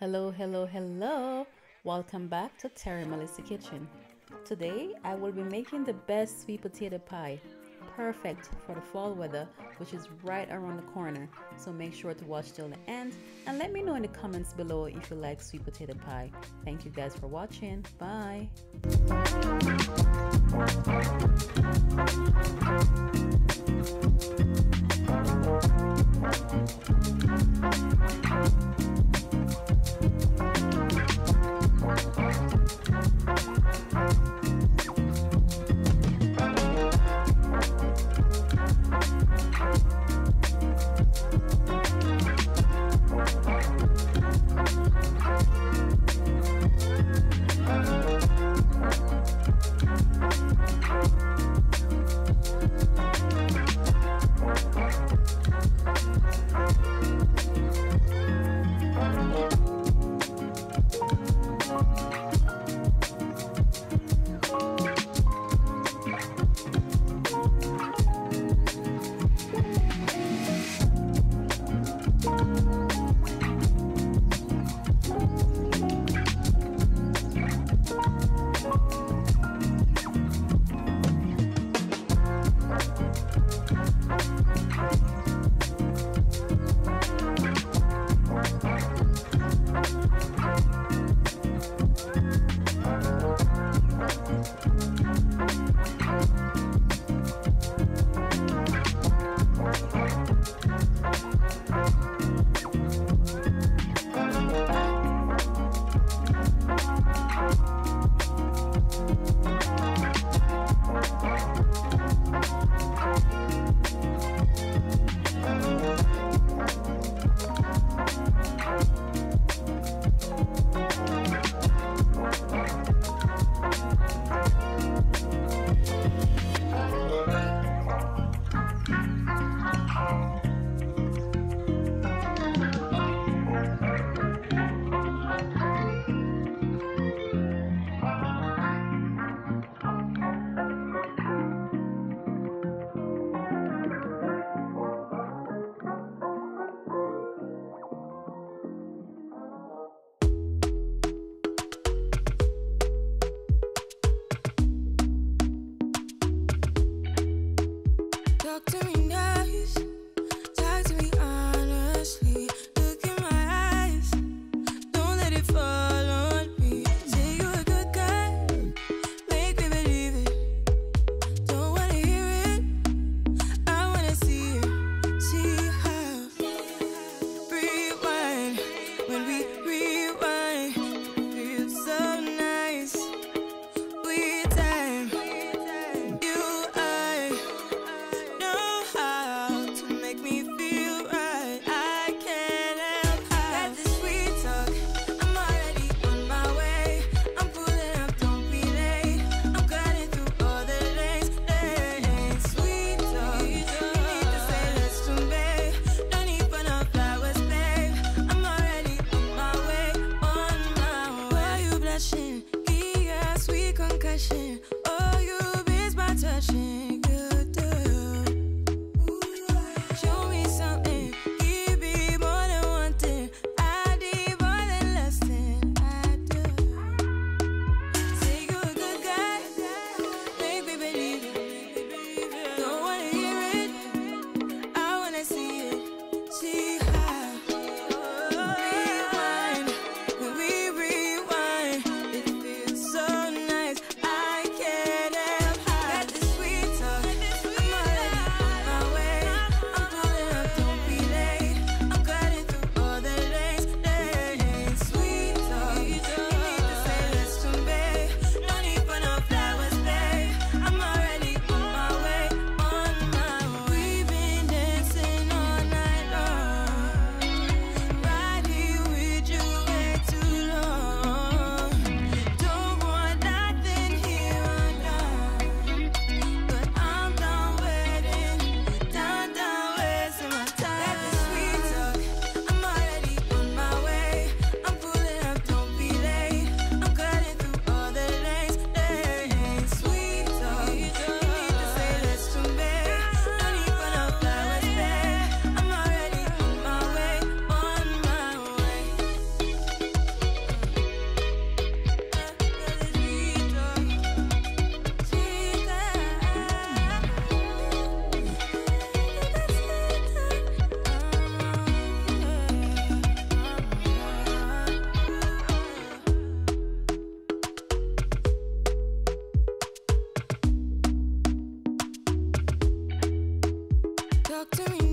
Hello, hello, hello. Welcome back to Terry Melissa Kitchen. Today I will be making the best sweet potato pie. Perfect for the fall weather, which is right around the corner. So make sure to watch till the end and let me know in the comments below if you like sweet potato pie. Thank you guys for watching. Bye. Bye. sweet concussion. Oh, you miss my touching. talk to me.